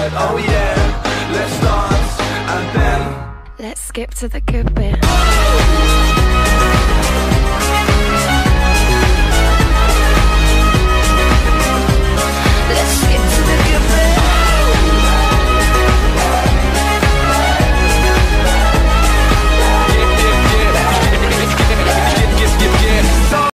said, oh yeah, let's dance And then Let's skip to the good bit